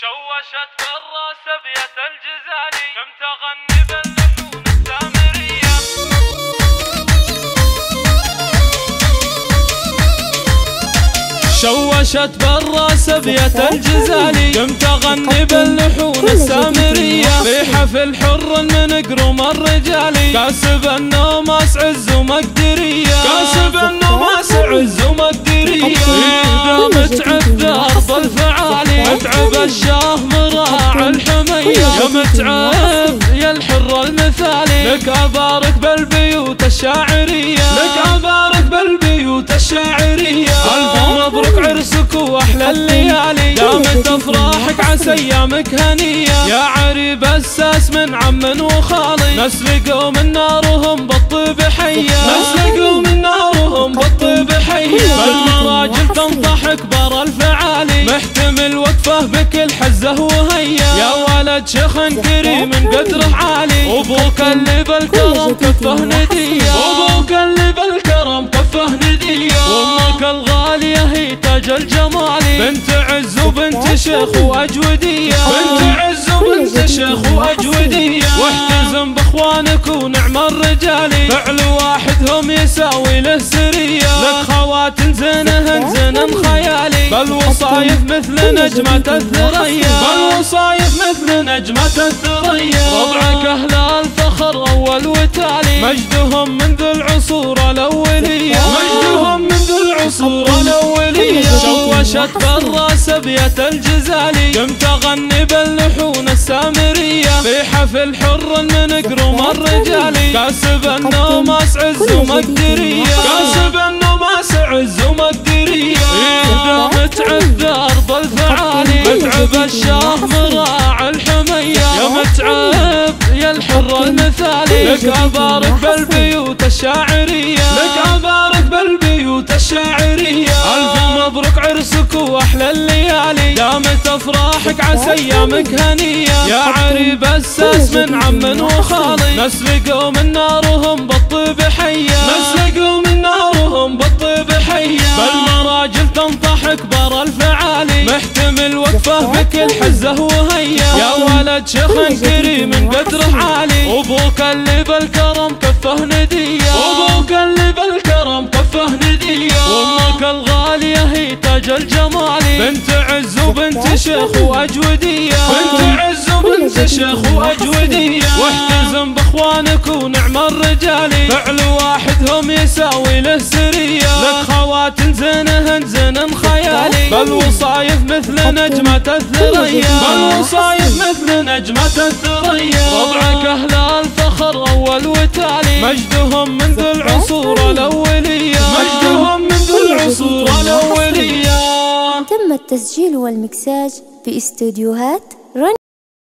شوشت بالراس بيت الجزالي قمت اغني باللحون السامريه شوشت بالراس بيت الجزالي قمت اغني باللحون السامرية. في حفل حر من قروم الرجالي كاسب النوماس عز ومقدريه كاسب النوماس متعب الشاه مراع الحمية. يا متعب يا الحر المثالي. لك أبارك بالبيوت الشاعرية. لك أبارك بالبيوت الشاعرية. الف مبروك عرسك وأحلى الليالي. دامت أفراحك عسى أيامك هنية. يا عريب الساس من عم وخالي. نسلقوا من نارهم بالطيب حيه نسلقوا من نارهم بالطيب حيه بالمراجل تنضحك بر الفعالي. محتمل وقفه بكل حزه وهيا. يا ولد شيخ كريم قدره عالي. وابوك اللي بالكرم كفه ندية. وابوك اللي بالكرم كفه ندية. وأمك الغالية هي تاج الجمالي. بنت عز وبنت شيخ وأجودية. بنت عز وبنت شيخ وأجودية. واحتزم بإخوانك ونعم الرجالي فعل واحدهم يساوي له سريه لك خوات زينهن زين خيالي. بالوصايف مثل نجمة الثريا. بالوصايف مثل نجمة الثريا. ربعك أهل الفخر أول وتالي. مجدهم منذ العصور الأولية. مجدهم منذ العصور الأولية. شوشت بالرأس بيت الجزالي. قمت اغني باللحون السامرية. في حفل حر من قروم الرجالي كاسب النوماس عز ومقدريه الشاه مراع الحمية يا متعب يا الحر المثالي. لك أبارك بالبيوت الشاعرية. لك أبارك بالبيوت الشاعرية. ألف مبروك عرسك وأحلى الليالي. دامت أفراحك عسى أيامك هنية. يا عريب الساس من عم وخالي نسلقوا من نارهم تنضحك بر الفعالي. محتمل وقفه بكل حزة وهيا يا ولد شيخ كريم قدره عالي وابوك اللي بالكرم كفه ندية. وابوك اللي بالكرم كفه ندية. وأمك الغالية هي تاج الجمالي. بنت عز وبنت شيخ وأجودية. بنت عز وبنت شيخ وأجودية. واحتزم بإخوانك ونعم الرجالي فعل واحدهم يساوي له سرية. لك خوات زينهن زين خيالي. بالوصايف مثل نجمة الثريا. بالوصايف مثل نجمة الثريا. ربعك أهل الفخر أول وتالي. مجدهم منذ العصور الأولية. مجدهم منذ العصور الأولية. تم التسجيل والمكساج في استديوهات